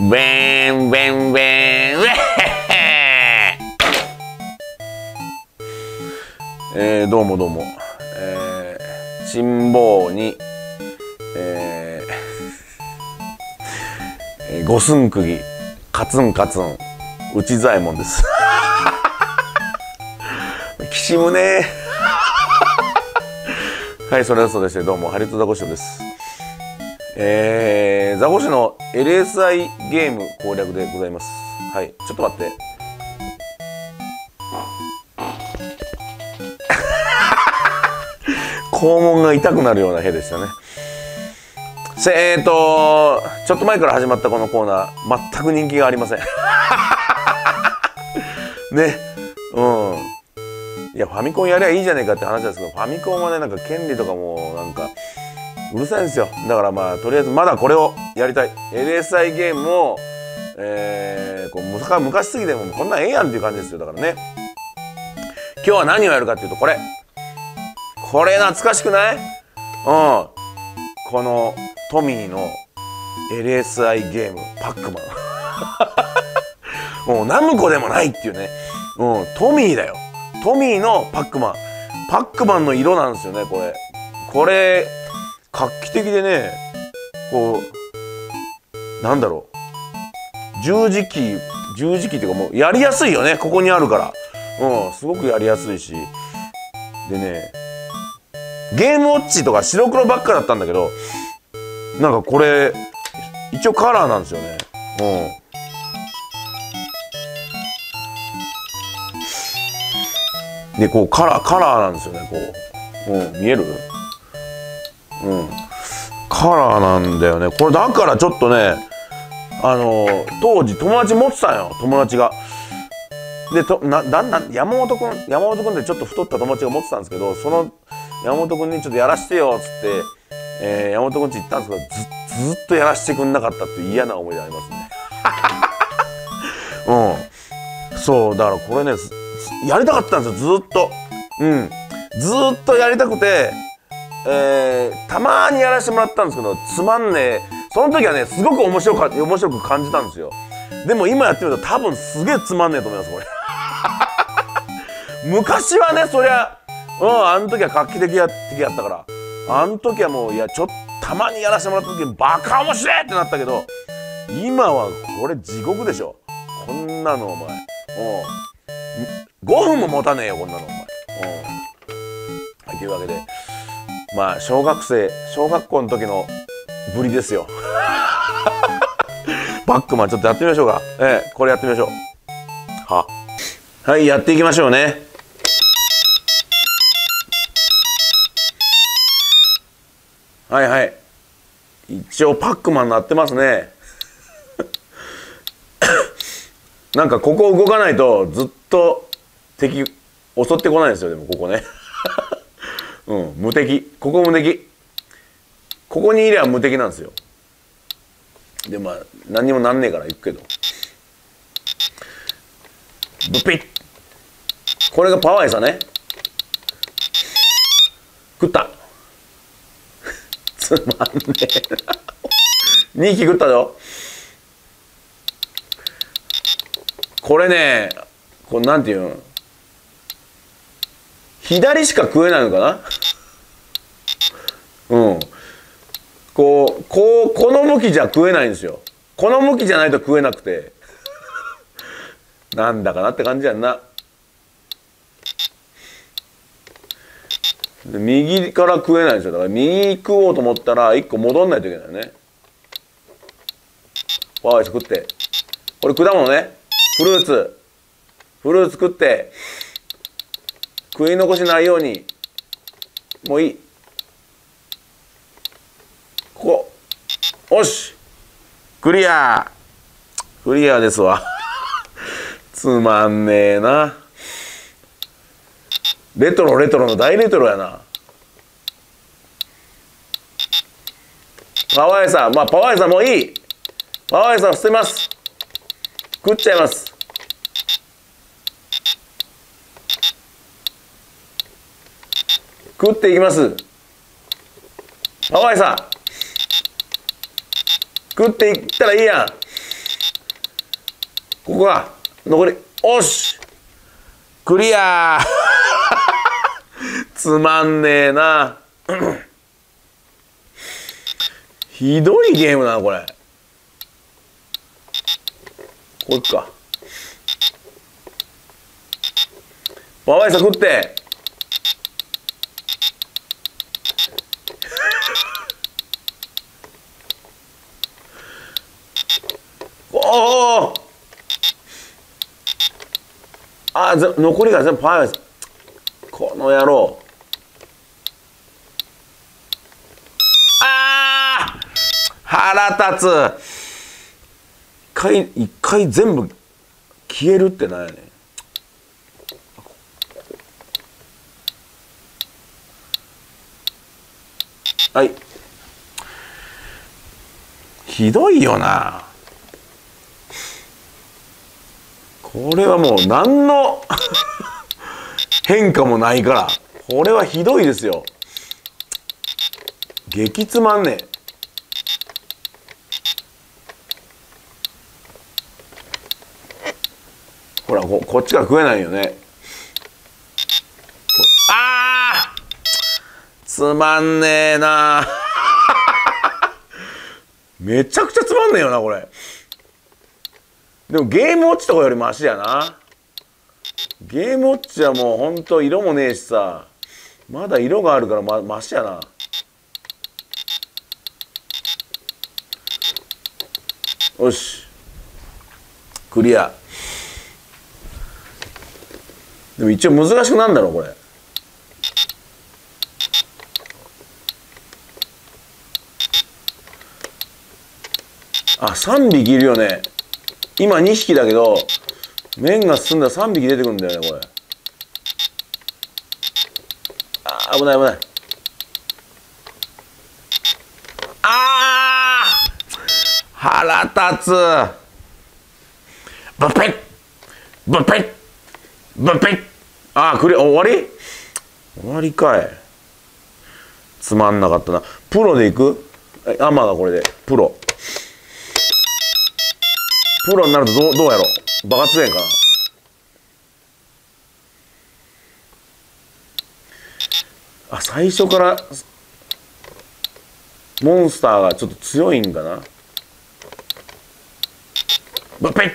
ベンベンベンウェッヘッヘえー、どうもどうも。えー、辛抱にえー、えー、五寸釘カツンカツン内左衛門です。岸宗はいそれはそうでしてどうもハリウッドザコシショウです。えー、ザコシの LSI ゲーム攻略でございます。はいちょっと待って。肛門が痛くなるような部でしたね。えーとちょっと前から始まったこのコーナー全く人気がありません。ねうん。いやファミコンやりゃいいじゃねえかって話ですけどファミコンはねなんか権利とかもなんかうるさいんですよ。だからまあとりあえずまだこれをやりたい。LSI ゲームをえー、こう昔すぎてもこんなんええやんっていう感じですよ。だからね。今日は何をやるかっていうとこれ。これ懐かしくない？うん。このトミーの LSI ゲームパックマン。もうナムコでもないっていうね。うん。トミーだよ。トミーのパックマン。パックマンの色なんですよねこれ。これ画期的でねこうなんだろう。十字キー十字キーっていうかもうやりやすいよね。ここにあるから。うんすごくやりやすいし。でねゲームウォッチとか白黒ばっかだったんだけどなんかこれ一応カラーなんですよね。うん。でこうカラーカラーなんですよねこう、うん、見える？うん。カラーなんだよね。これだからちょっとねあの当時友達持ってたよ。友達が。でとなだんだん山本君山本君ってちょっと太った友達が持ってたんですけどその山本君にちょっとやらしてよっつって、えー、山本君ち行ったんですけどずずっとやらしてくんなかったっていう嫌な思い出ありますね。うん。そうだからこれねやりたかったんですよ。ずっと。うん。ずっとやりたくてえー、たまにやらせてもらったんですけどつまんねえ。その時はねすごく面白か面白く感じたんですよ。でも今やってみると多分すげえつまんねえと思いますこれ。昔はねそりゃうんあの時は画期的や的やったから。あの時はもういやちょっとたまにやらせてもらった時にバカ面白いってなったけど今はこれ地獄でしょ。こんなのお前。うん。5分も持たねえよこんなのお前。うん。はいというわけで。まあ小学生小学校の時のぶりですよ。バックマンちょっとやってみましょうか。ええこれやってみましょう。は。はいやっていきましょうね。はいはい。一応パックマンなってますね。なんかここ動かないとずっと敵襲ってこないんですよでもここね。うん無敵。ここ無敵。ここにいりゃ無敵なんですよ。でまあ何にもなんねえから行くけど。ブピッこれがパワー餌ね。食った。つまんねえ2匹食ったよこれねこれなんていうの。左しか食えないのかな。うん。こうこうこの向きじゃ食えないんですよ。この向きじゃないと食えなくて。なんだかなって感じやんな。右から食えないんですよ。だから右食おうと思ったら1個戻んないといけないよね。わーい食って。これ果物ね。フルーツ。フルーツ食って。食い残しないように。もういいここよしクリア。クリアですわ。つまんねえな。レトロレトロの大レトロやな。パワーエサまあパワーエサもういい。パワーエサ捨てます。食っちゃいます。食っていきます。パワーエサ。食っていったらいいやん。ここが残りおし。クリア。つまんねえな。ひどいゲームだなこれ。これか。パワイさ食っておおあ残りが全部パワイさこの野郎。あ腹立つ。一回一回全部消えるってなんやねん。はい。ひどいよな。これはもう何の 変化もないからこれはひどいですよ。激つまんねえ。ほらここっちが食えないよね。あー！つまんねえな めちゃくちゃつまんねえよなこれ。でもゲームウォッチとかよりマシやな。ゲームウォッチはもうほんと色もねえしさ。まだ色があるからまマシやな。よし。クリア。でも一応難しくなんだろうこれ。あ3匹いるよね。今2匹だけど麺が進んだら3匹出てくるんだよねこれ。あー危ない危ない。あー腹立つ。ブペッ。ブペッ。ブペッ。あークリア。終わり？終わりかい。つまんなかったな。プロでいく？アマがこれで。プロ。プロになるとどうどうやろう？バカ強いんかな？あ最初からモンスターがちょっと強いんかな？ブッペッ！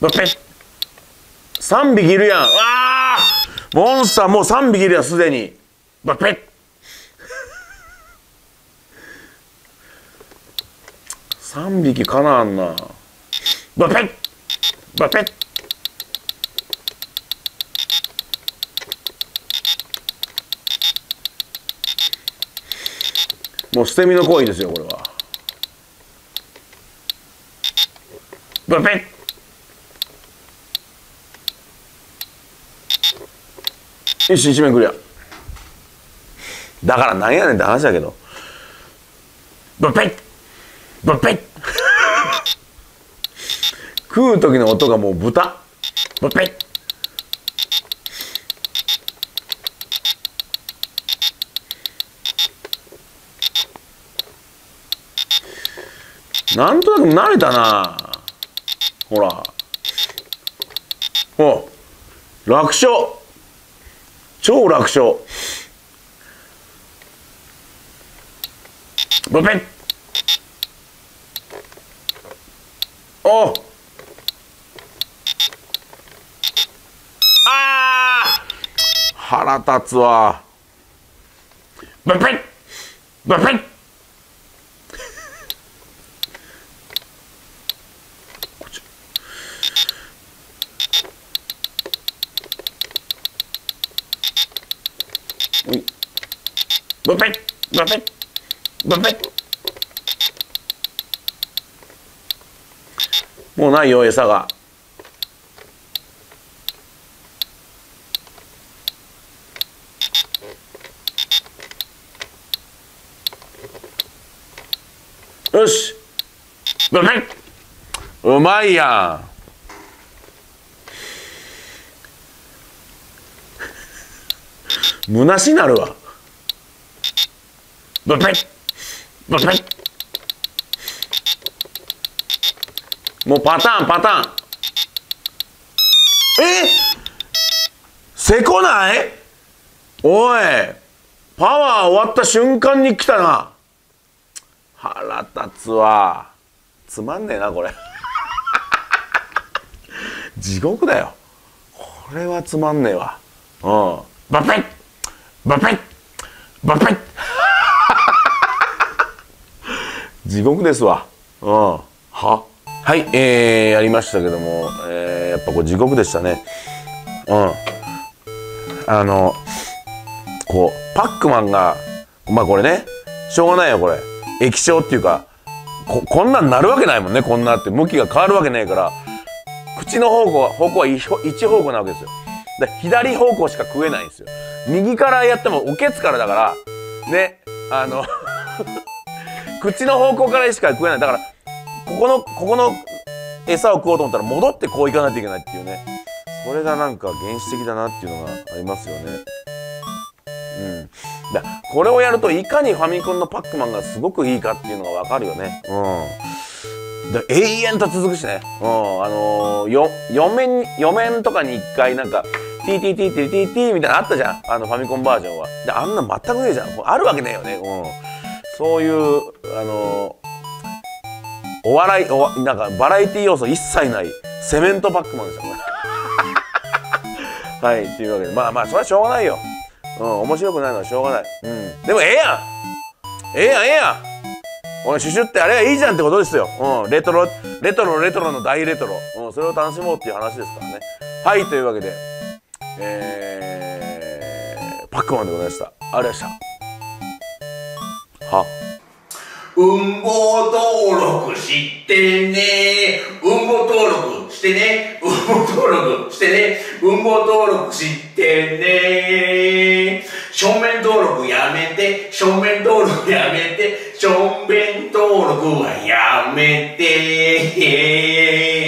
ブッペッ！3匹いるやん。わあモンスターもう3匹いるやんすでに。ブッペッ！3匹かなあんな。バペッ。バペッ。もう捨て身の行為ですよこれは。バペッ。よし一面クリア。だからなんやねんって話だけど。バペッ。バペッ。食う時の音がもう豚。バペッ。なんとなく慣れたな。ほら。お楽勝。超楽勝。バペッ。おあ腹立つわバペッバペッバペッバペッバペッもうないよ餌が。よし。うまいやん。虚しなるわ。ブペッブペッもうパターンパターン。え？せこない？おいパワー終わった瞬間に来たな。腹立つわ。つまんねえなこれ。地獄だよ。これはつまんねえわ。うん。バペッ！バペッ！バペッ！地獄ですわ。うん。は？はいえー、やりましたけども、えー、やっぱこれ地獄でしたね。うん。あのこうパックマンがまあこれねしょうがないよこれ。液晶っていうかここんなんなるわけないもんねこんなって。向きが変わるわけないから。口の方向は方向は一方向なわけですよ。で左方向しか食えないんですよ。右からやってもおけつからだからねあの 口の方向からしか食えない。だからここのここの餌を食おうと思ったら戻ってこういかないといけないっていうね。それがなんか原始的だなっていうのがありますよね。うん。だこれをやるといかにファミコンのパックマンがすごくいいかっていうのがわかるよね。うん。で永遠と続くしね。うん。あのー、よ4面4面とかに1回なんか TTTTTT みたいなのあったじゃん。あのファミコンバージョンは。であんな全くねえじゃん。あるわけねえよね。うん。そういうあのーお笑いおなんかバラエティ要素一切ないセメントパックマンですよ はいっていうわけで。まあまあそれはしょうがないよ。うん面白くないのはしょうがない。うん。でもええやん。ええやんええやん。おいシュシュってあれはいいじゃんってことですよ。うんレトロレトロレトロの大レトロ。うんそれを楽しもうっていう話ですからね。はいというわけで。えー、パックマンでございました。ありがとうございました。は。運行登録してね。運行登録してね。運行登録してね。運行登録知ってね。正面登録やめて。正面登録やめて。正面登録はやめて。